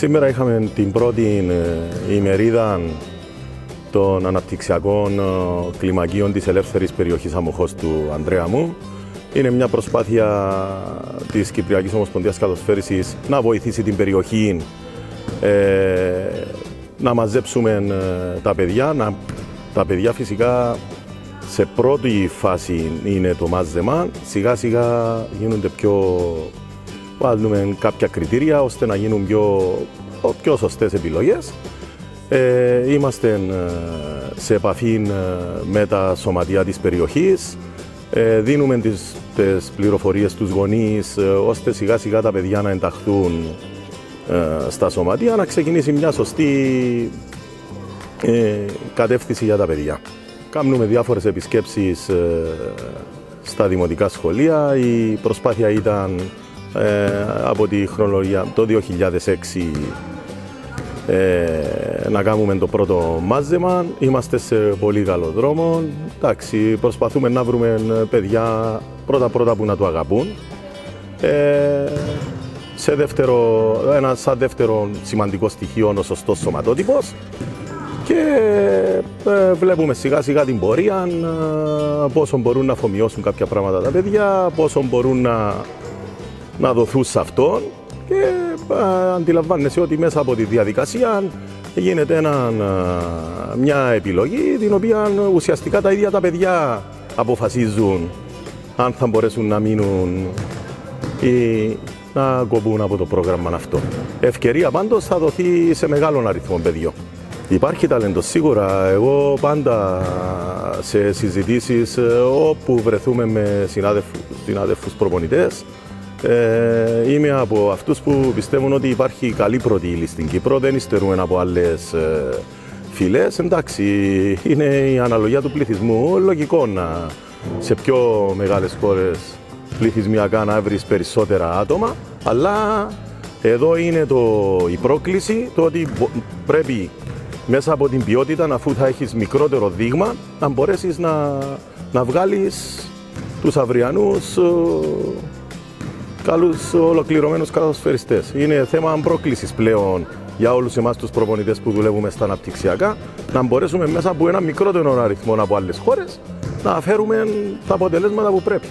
Σήμερα είχαμε την πρώτη ε, ημερίδα των αναπτυξιακών ε, κλιμακίων της ελεύθερης περιοχής Αμοχώς του Ανδρέα μου. Είναι μια προσπάθεια της Κυπριακής Ομοσπονδίας Κατοσφαίρησης να βοηθήσει την περιοχή ε, να μαζέψουμε τα παιδιά. Να, τα παιδιά φυσικά σε πρώτη φάση είναι το μάζεμα. Σιγά σιγά γίνονται πιο βάλουμε κάποια κριτήρια ώστε να γίνουν πιο, πιο σωστές επιλογές. Ε, είμαστε ε, σε επαφή ε, με τα σωματεία της περιοχής, ε, δίνουμε τις, τις πληροφορίες στους γονείς ε, ώστε σιγά σιγά τα παιδιά να ενταχθούν στα σωματεία, να ξεκινήσει μια σωστή κατεύθυνση για τα παιδιά. Κάνουμε διάφορες επισκέψεις στα δημοτικά σχολεία. Η προσπάθεια ήταν ε, από τη χρονολογία το 2006 ε, να κάνουμε το πρώτο μάζεμα. Είμαστε σε πολύ καλό δρόμο. Εντάξει, προσπαθούμε να βρούμε παιδιά πρώτα-πρώτα που να το αγαπούν. Ε, σε δεύτερο, ένα σαν δεύτερο σημαντικό στοιχείο ο σωστός σωματότυπος και ε, βλέπουμε σιγά σιγά την πορεία, ε, πόσο μπορούν να αφομοιώσουν κάποια πράγματα τα παιδιά, πόσο μπορούν να να δοθούν σε αυτόν και α, αντιλαμβάνεσαι ότι μέσα από τη διαδικασία γίνεται ένα, μια επιλογή την οποία ουσιαστικά τα ίδια τα παιδιά αποφασίζουν αν θα μπορέσουν να μείνουν ή να κοπούν από το πρόγραμμα αυτό. Ευκαιρία πάντως θα δοθεί σε μεγάλον αριθμό παιδιών. Υπάρχει ταλέντος σίγουρα. Εγώ πάντα σε συζητήσεις όπου βρεθούμε με συνάδελφους, συνάδελφους προπονητές ε, είμαι από αυτούς που πιστεύουν ότι υπάρχει καλή πρώτη ύλη στην Κύπρο. Δεν υστερούμε από άλλες ε, φυλές. Εντάξει, είναι η αναλογία του πληθυσμού. Λογικό να σε πιο μεγάλες χώρες πληθυσμιακά να βρεις περισσότερα άτομα. Αλλά εδώ είναι το, η πρόκληση το ότι πρέπει μέσα από την ποιότητα, αφού θα έχεις μικρότερο δείγμα, να μπορέσεις να, να βγάλεις τους αυριανούς ε, καλούς ολοκληρωμένους κατασφαιριστέ. Είναι θέμα πρόκλησης πλέον για όλους εμάς τους προπονητές που δουλεύουμε στα αναπτυξιακά να μπορέσουμε μέσα από ένα μικρότερο αριθμό από άλλες χώρες να φέρουμε τα αποτελέσματα που πρέπει.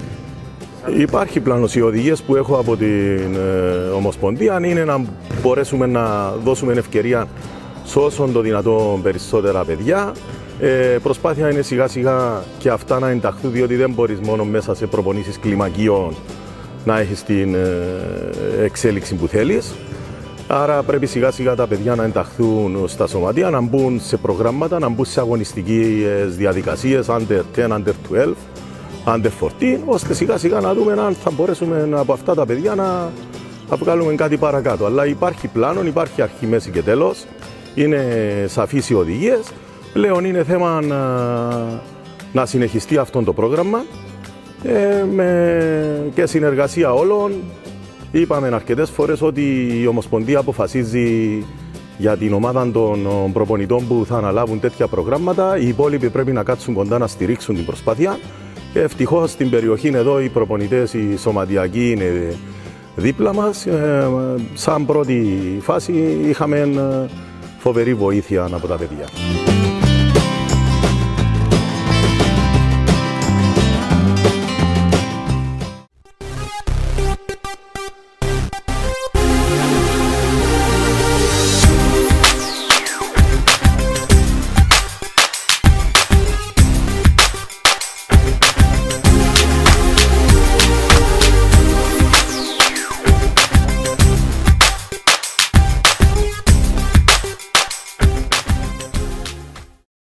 Υπάρχει πλάνος. Οι οδηγίες που έχω από την ε, Ομοσπονδία είναι να μπορέσουμε να δώσουμε ευκαιρία σε όσον το δυνατόν περισσότερα παιδιά. Ε, προσπάθεια είναι σιγά σιγά και αυτά να ενταχθούν, διότι δεν μπορείς μόνο μέσα σε προπονήσεις κλιμακίων να έχεις την ε, εξέλιξη που θέλεις. Άρα πρέπει σιγά σιγά τα παιδιά να ενταχθούν στα σωματεία, να μπουν σε προγράμματα, να μπουν σε αγωνιστικές διαδικασίες under 10, under 12, under 14, ώστε σιγά σιγά να δούμε αν θα μπορέσουμε από αυτά τα παιδιά να, να βγάλουμε κάτι παρακάτω. Αλλά υπάρχει πλάνο, υπάρχει αρχή, μέση και τέλος, είναι σαφείς οι οδηγίες. Πλέον είναι θέμα να, να συνεχιστεί αυτό το πρόγραμμα ε, με και συνεργασία όλων. Είπαμε αρκετές φορές ότι η Ομοσπονδία αποφασίζει για την ομάδα των προπονητών που θα αναλάβουν τέτοια προγράμματα. Οι υπόλοιποι πρέπει να κάτσουν κοντά να στηρίξουν την προσπάθεια. Και ευτυχώς στην περιοχή εδώ οι προπονητές, οι σωματιακοί είναι δίπλα μας. Ε, σαν πρώτη φάση είχαμε φοβερή βοήθεια από τα παιδιά.